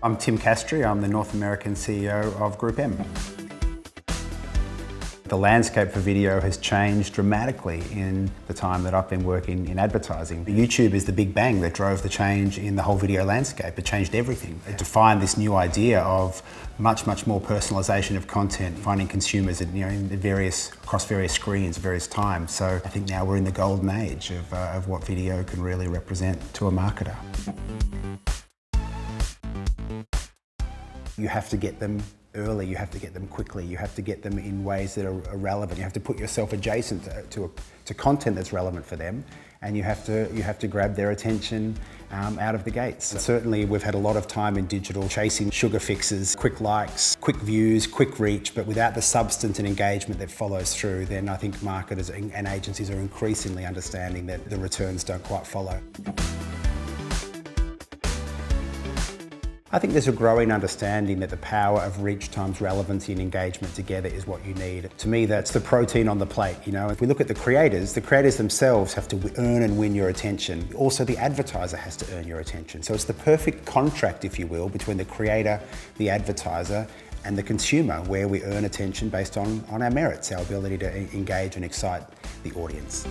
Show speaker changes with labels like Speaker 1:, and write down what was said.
Speaker 1: I'm Tim Castree, I'm the North American CEO of Group M. The landscape for video has changed dramatically in the time that I've been working in advertising. YouTube is the big bang that drove the change in the whole video landscape. It changed everything. It defined this new idea of much, much more personalisation of content, finding consumers at, you know, in various, across various screens, various times. So I think now we're in the golden age of, uh, of what video can really represent to a marketer. You have to get them early, you have to get them quickly, you have to get them in ways that are, relevant. You have to put yourself adjacent to, to, a, to, content that's relevant for them, and you have to, you have to grab their attention um, out of the gates. And certainly, we've had a lot of time in digital chasing sugar fixes, quick likes, quick views, quick reach, but without the substance and engagement that follows through, then I think marketers and agencies are increasingly understanding that the returns don't quite follow. I think there's a growing understanding that the power of reach times relevancy and engagement together is what you need. To me, that's the protein on the plate. You know, if we look at the creators, the creators themselves have to earn and win your attention. Also, the advertiser has to earn your attention. So it's the perfect contract, if you will, between the creator, the advertiser, and the consumer, where we earn attention based on, on our merits, our ability to engage and excite the audience.